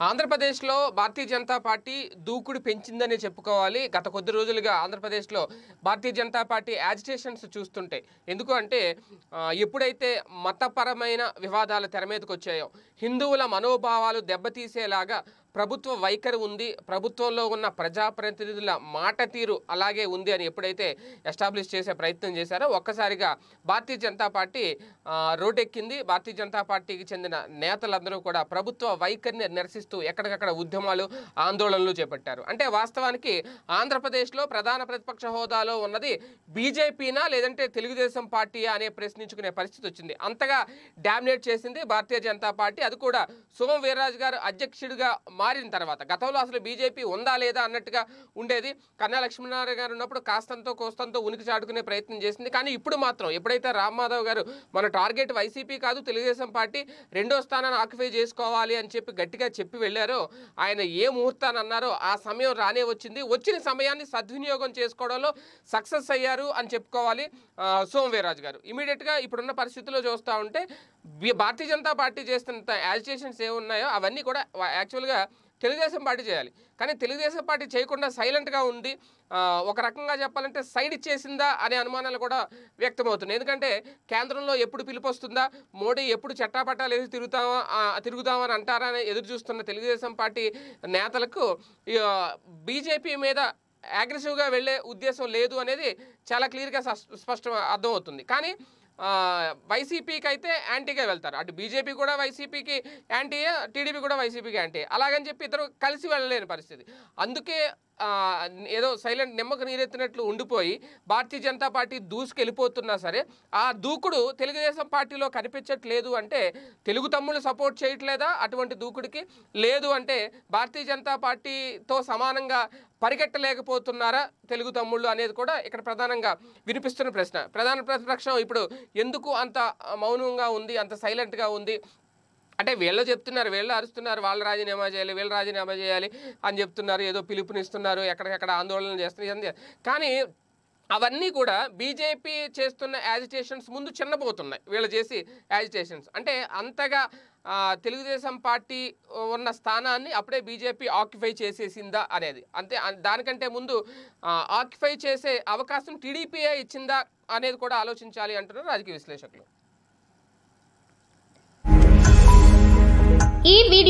ఆంధ్రప్రదేశ్లో భారతీయ జనతా పార్టీ దూకుడు పెంచిందనే చెప్పుకోవాలి. గత కొద్ది రోజులుగా ఆంధ్రప్రదేశ్లో భారతీయ జనతా పార్టీ యాజిటేషన్స్ చూస్తుంటే ఎందుకు అంటే ఎప్పుడైతే మతపరమైన వివాదాలు తెర మీదకి వచ్చాయో హిందువుల మనోభావాలు దెబ్బతీసేలాగా ప్రభుత్వ వైఖరి ఉంది ప్రభుత్వంలో ఉన్న ప్రజాప్రతినిధుల మాట తీరు అలాగే ఉంది అని ఎప్పుడైతే ఎస్టాబ్లిష్ చేసే ప్రయత్నం చేశారో ఒక్కసారిగా భారతీయ జనతా పార్టీ రోడ్డెక్కింది. భారతీయ జనతా పార్టీకి చెందిన నేతలందరూ కూడా ప్రభుత్వ వైఖరిని నిరసిస్తూ ఎక్కడికక్కడ ఉద్యమాలు ఆందోళనలు చేపట్టారు. అంటే వాస్తవానికి ఆంధ్రప్రదేశ్లో ప్రధాన ప్రతిపక్ష హోదాలో ఉన్నది బీజేపీనా లేదంటే తెలుగుదేశం పార్టీయా అనే ప్రశ్నించుకునే పరిస్థితి వచ్చింది. అంతగా డామినేట్ చేసింది భారతీయ జనతా పార్టీ. అది కూడా సోమ వీర్రాజు గారు అధ్యక్షుడిగా మారిన తర్వాత గతంలో అసలు బీజేపీ ఉందా లేదా అన్నట్టుగా ఉండేది. కన్నా లక్ష్మీనారాయణ గారు ఉన్నప్పుడు కాస్తంతో కోస్తంతో ఉనికి చాటుకునే ప్రయత్నం చేసింది. కానీ ఇప్పుడు మాత్రం ఎప్పుడైతే రామ్మాధవ్ గారు మన టార్గెట్ వైసీపీ కాదు తెలుగుదేశం పార్టీ రెండో స్థానాన్ని ఆక్యుపై చేసుకోవాలి అని చెప్పి గట్టిగా చెప్పి వెళ్ళారో ఆయన ఏ ముహూర్తాన్ని అన్నారో ఆ సమయం రానే వచ్చింది. వచ్చిన సమయాన్ని సద్వినియోగం చేసుకోవడంలో సక్సెస్ అయ్యారు అని చెప్పుకోవాలి సోమవీరాజు గారు. ఇమీడియట్గా ఇప్పుడున్న పరిస్థితుల్లో చూస్తూ ఉంటే భారతీయ జనతా పార్టీ చేస్తున్న యాజిటేషన్స్ ఏమున్నాయో అవన్నీ కూడా యాక్చువల్గా తెలుగుదేశం పార్టీ చేయాలి. కానీ తెలుగుదేశం పార్టీ చేయకుండా సైలెంట్గా ఉంది ఒక రకంగా చెప్పాలంటే సైడ్ ఇచ్చేసిందా అనే అనుమానాలు కూడా వ్యక్తమవుతున్నాయి. ఎందుకంటే కేంద్రంలో ఎప్పుడు పిలుపు వస్తుందా మోడీ ఎప్పుడు చట్టాపట్టాలు ఏది తిరుగుతామా తిరుగుదామని అంటారా అని ఎదురు చూస్తున్న తెలుగుదేశం పార్టీ నేతలకు బీజేపీ మీద అగ్రెసివ్గా వెళ్ళే ఉద్దేశం లేదు అనేది చాలా క్లియర్గా స్పష్టం అర్థమవుతుంది. కానీ వైసీపీకి అయితే యాంటీగా వెళ్తారు. అటు బీజేపీ కూడా వైసీపీకి యాంటీయే టీడీపీ కూడా వైసీపీకి యాంటీ అలాగని చెప్పి ఇద్దరు కలిసి వెళ్ళలేని పరిస్థితి. అందుకే ఏదో సైలెంట్ నిమ్మకు నీరెత్తినట్లు ఉండిపోయి భారతీయ జనతా పార్టీ దూసుకెళ్ళిపోతున్నా సరే ఆ దూకుడు తెలుగుదేశం పార్టీలో కనిపించట్లేదు అంటే తెలుగు తమ్ముళ్ళు సపోర్ట్ చేయట్లేదా అటువంటి దూకుడికి? లేదు అంటే భారతీయ జనతా పార్టీతో సమానంగా పరిగెట్టలేకపోతున్నారా తెలుగు తమ్ముళ్ళు అనేది కూడా ఇక్కడ ప్రధానంగా వినిపిస్తున్న ప్రశ్న. ప్రధాన ప్రతిపక్షం ఇప్పుడు ఎందుకు అంత మౌనంగా ఉంది అంత సైలెంట్గా ఉంది? అంటే వీళ్ళు చెప్తున్నారు వీళ్ళు అరుస్తున్నారు వాళ్ళు రాజీనామా చేయాలి వీళ్ళు రాజీనామా చేయాలి అని చెప్తున్నారు ఏదో పిలుపునిస్తున్నారు ఎక్కడికెక్కడ ఆందోళన చేస్తున్నారు కానీ అవన్నీ కూడా బీజేపీ చేస్తున్న యాజిటేషన్స్ ముందు చిన్నబోతున్నాయి వీళ్ళు చేసి యాజిటేషన్స్ అంటే అంతగా తెలుగుదేశం పార్టీ ఉన్న స్థానాన్ని అప్పుడే బీజేపీ ఆక్యుపై చేసేసిందా అనేది. అంతే దానికంటే ముందు ఆక్యుపై చేసే అవకాశం టీడీపీఏ ఇచ్చిందా అనేది కూడా ఆలోచించాలి అంటున్నారు రాజకీయ విశ్లేషకులు.